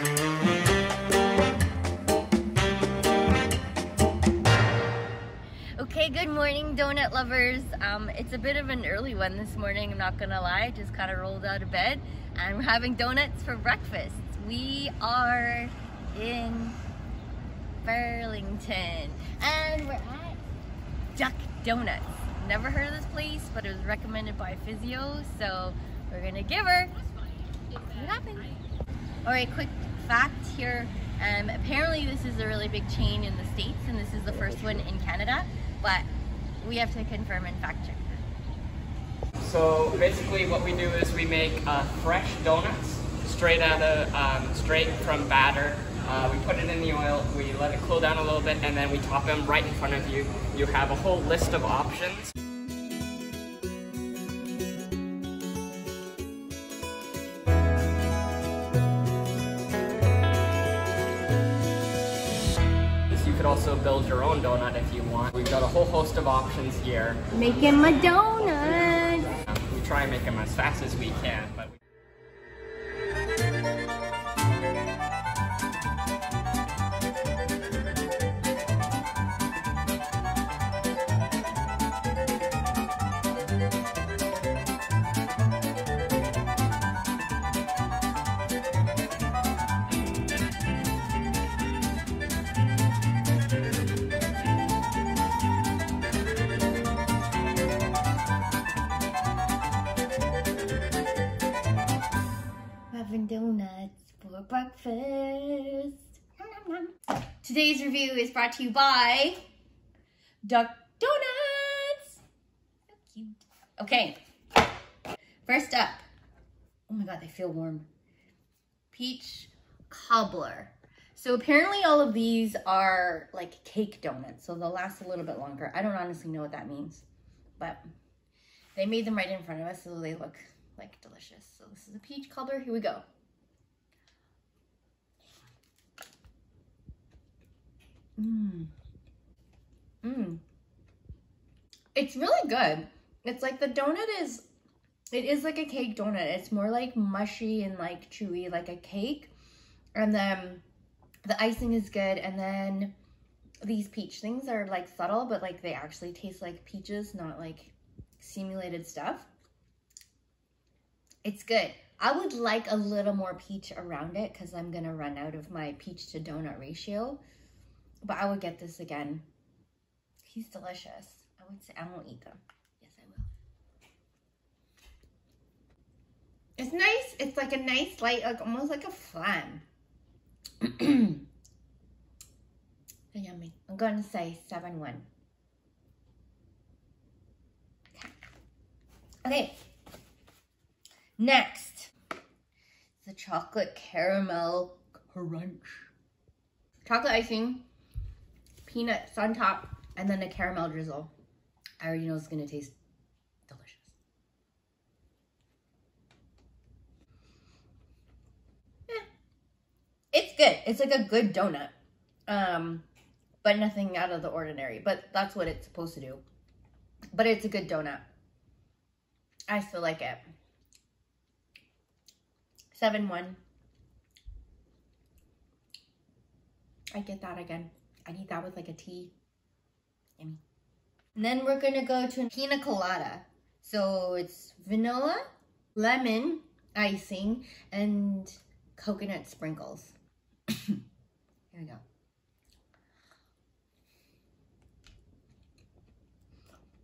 Okay, good morning, donut lovers. Um, it's a bit of an early one this morning, I'm not gonna lie. I Just kind of rolled out of bed and we're having donuts for breakfast. We are in Burlington and we're at Duck Donuts. Never heard of this place, but it was recommended by physio, so we're gonna give her. What happens. All right, quick fact here. Um, apparently this is a really big chain in the States and this is the first one in Canada but we have to confirm and fact check. So basically what we do is we make uh, fresh donuts straight out of, um, straight from batter. Uh, we put it in the oil, we let it cool down a little bit, and then we top them right in front of you. You have a whole list of options. Could also build your own donut if you want. We've got a whole host of options here. Making my donut. We try and make them as fast as we can, but breakfast. Today's review is brought to you by Duck Donuts. So cute. Okay, first up. Oh my god, they feel warm. Peach cobbler. So apparently all of these are like cake donuts, so they'll last a little bit longer. I don't honestly know what that means, but they made them right in front of us, so they look like delicious. So this is a peach cobbler. Here we go. Mmm. Mmm. It's really good. It's like the donut is, it is like a cake donut. It's more like mushy and like chewy, like a cake. And then the icing is good. And then these peach things are like subtle, but like they actually taste like peaches, not like simulated stuff. It's good. I would like a little more peach around it because I'm going to run out of my peach to donut ratio. But I would get this again. He's delicious. I would say I won't eat them. Yes, I will. It's nice. It's like a nice light, like almost like a flan. yummy. I'm going to say 7-1. Okay. Okay. Next, the chocolate caramel crunch. Chocolate icing, peanuts on top, and then a caramel drizzle. I already know it's gonna taste delicious. Yeah. It's good. It's like a good donut. Um, but nothing out of the ordinary. But that's what it's supposed to do. But it's a good donut. I still like it. 7-1. I get that again. I need that with like a tea. Yummy. And then we're to go to a pina colada. So it's vanilla, lemon icing, and coconut sprinkles. Here we go.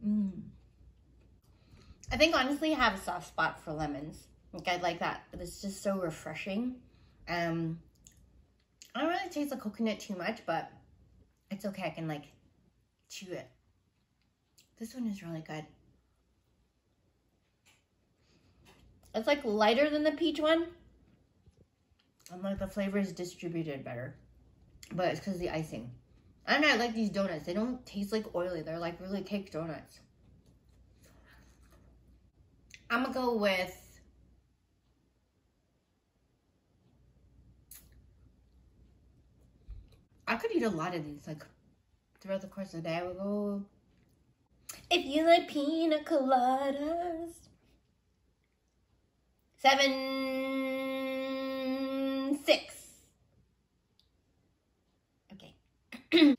Mmm. I think honestly I have a soft spot for lemons. Like I'd like that. But it's just so refreshing. Um, I don't really taste the coconut too much, but it's okay. I can like chew it. This one is really good. It's like lighter than the peach one. And like the flavor is distributed better. But it's because the icing. And I like these donuts. They don't taste like oily. They're like really cake donuts. I'm gonna go with eat a lot of these like throughout the course of the day. I would go, if you like pina coladas, seven, six. Okay.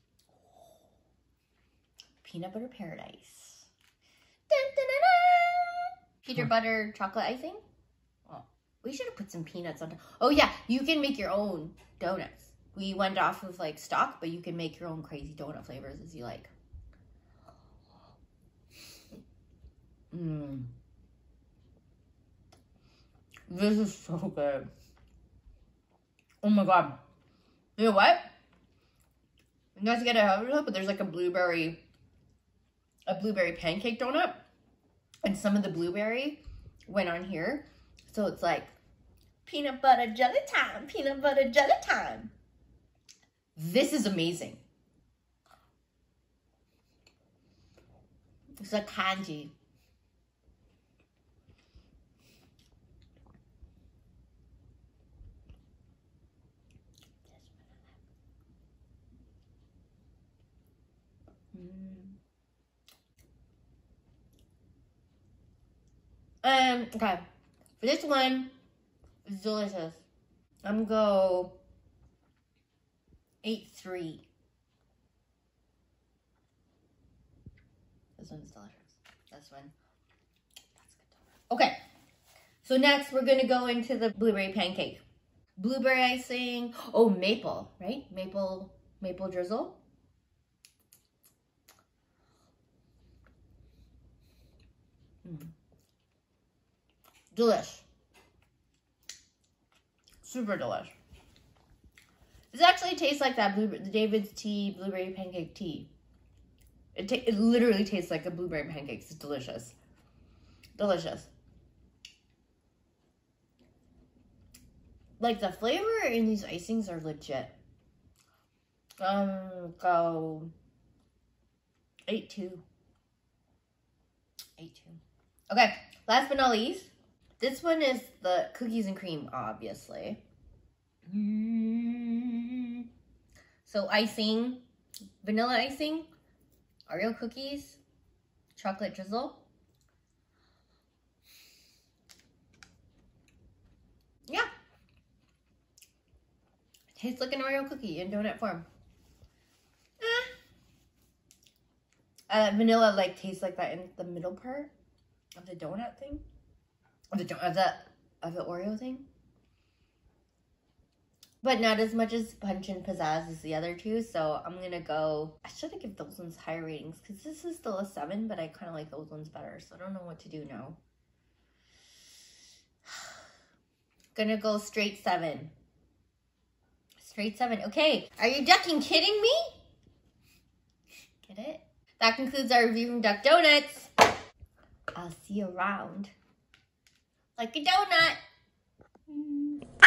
Peanut butter paradise. Dun, dun, dun, butter chocolate icing. Oh, we should have put some peanuts on. Oh yeah, you can make your own donuts. We went off of like stock, but you can make your own crazy donut flavors as you like. Mmm. This is so good. Oh my god. You know what? You guys get it, but there's like a blueberry, a blueberry pancake donut, and some of the blueberry went on here. So it's like peanut butter jelly time, peanut butter jelly time. This is amazing. It's a kanji. Um, okay. For this one, it's delicious. I'm go eight three. This one's delicious. This one. That's good. Okay. So next we're gonna go into the blueberry pancake. Blueberry icing. Oh, maple, right? Maple, maple drizzle. Mm. Delish. Super delish. This actually tastes like that blue, the David's tea blueberry pancake tea. It, it literally tastes like a blueberry pancake. It's delicious. Delicious. Like the flavor in these icings are legit. Um, go eight two. Eight two. Okay, last but not least, this one is the cookies and cream, obviously. So icing, vanilla icing, Oreo cookies, chocolate drizzle. Yeah. Tastes like an Oreo cookie in donut form. Eh. Uh, vanilla like tastes like that in the middle part of the donut thing of the of the of the Oreo thing. But not as much as Punch and Pizzazz as the other two, so I'm gonna go. I should have give those ones higher ratings because this is still a seven, but I kind of like those ones better. So I don't know what to do now. gonna go straight seven. Straight seven. Okay, are you ducking kidding me? Get it? That concludes our review from Duck Donuts. I'll see you around like a donut. Mm.